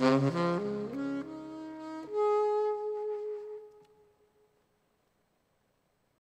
Mm-hmm.